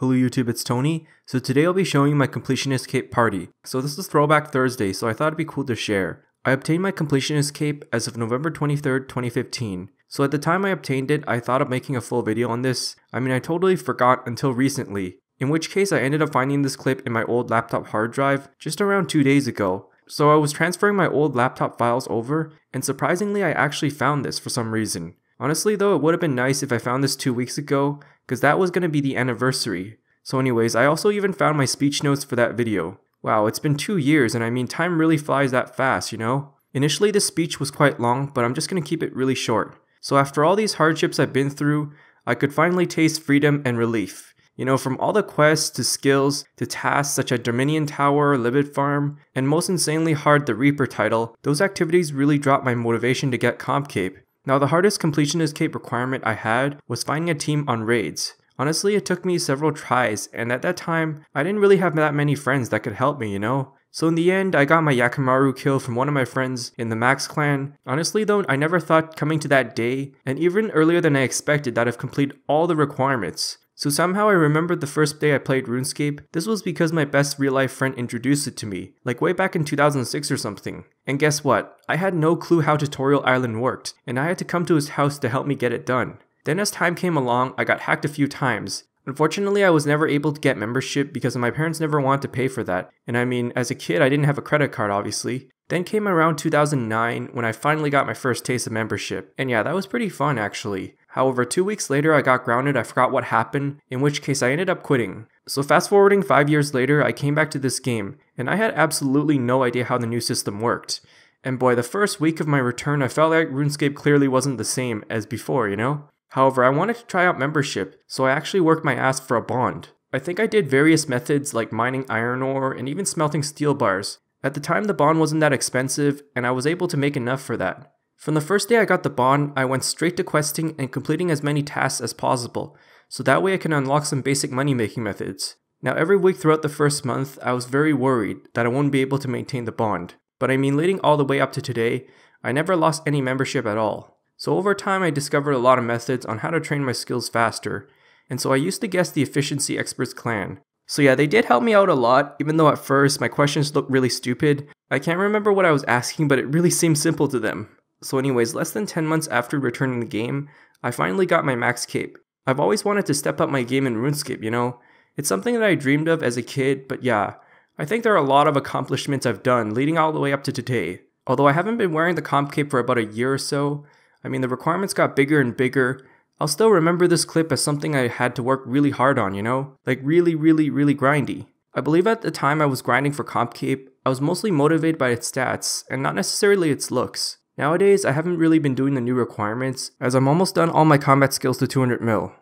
Hello YouTube, it's Tony. So today I'll be showing you my completionist cape party. So this is Throwback Thursday, so I thought it'd be cool to share. I obtained my completionist cape as of November 23rd, 2015. So at the time I obtained it, I thought of making a full video on this. I mean, I totally forgot until recently. In which case I ended up finding this clip in my old laptop hard drive just around 2 days ago. So I was transferring my old laptop files over, and surprisingly I actually found this for some reason. Honestly though, it would have been nice if I found this 2 weeks ago, because that was going to be the anniversary. So anyways, I also even found my speech notes for that video. Wow, it's been 2 years and I mean time really flies that fast, you know? Initially the speech was quite long, but I'm just going to keep it really short. So after all these hardships I've been through, I could finally taste freedom and relief. You know, from all the quests to skills to tasks such as Dominion Tower, Livid Farm, and most insanely hard the Reaper title, those activities really dropped my motivation to get Comp Cape. Now the hardest completionist cape requirement I had was finding a team on raids. Honestly, it took me several tries, and at that time, I didn't really have that many friends that could help me, you know? So in the end, I got my Yakamaru kill from one of my friends in the Max clan. Honestly though, I never thought coming to that day, and even earlier than I expected that I've completed all the requirements. So somehow I remembered the first day I played RuneScape, this was because my best real life friend introduced it to me, like way back in 2006 or something. And guess what? I had no clue how Tutorial Island worked, and I had to come to his house to help me get it done. Then as time came along, I got hacked a few times. Unfortunately, I was never able to get membership because my parents never wanted to pay for that. And I mean, as a kid, I didn't have a credit card obviously. Then came around 2009 when I finally got my first taste of membership. And yeah, that was pretty fun actually. However, two weeks later I got grounded, I forgot what happened, in which case I ended up quitting. So fast forwarding 5 years later, I came back to this game, and I had absolutely no idea how the new system worked. And boy, the first week of my return I felt like RuneScape clearly wasn't the same as before, you know? However, I wanted to try out membership, so I actually worked my ass for a bond. I think I did various methods like mining iron ore and even smelting steel bars. At the time the bond wasn't that expensive, and I was able to make enough for that. From the first day I got the bond, I went straight to questing and completing as many tasks as possible, so that way I can unlock some basic money making methods. Now every week throughout the first month, I was very worried that I won't be able to maintain the bond. But I mean leading all the way up to today, I never lost any membership at all. So over time I discovered a lot of methods on how to train my skills faster, and so I used to guess the Efficiency Experts clan. So yeah, they did help me out a lot, even though at first my questions looked really stupid. I can't remember what I was asking, but it really seemed simple to them. So anyways, less than 10 months after returning the game, I finally got my max cape. I've always wanted to step up my game in RuneScape, you know? It's something that I dreamed of as a kid, but yeah, I think there are a lot of accomplishments I've done leading all the way up to today. Although I haven't been wearing the comp cape for about a year or so, I mean the requirements got bigger and bigger, I'll still remember this clip as something I had to work really hard on, you know? Like really, really, really grindy. I believe at the time I was grinding for comp cape, I was mostly motivated by its stats, and not necessarily its looks. Nowadays, I haven't really been doing the new requirements, as I'm almost done all my combat skills to 200 mil.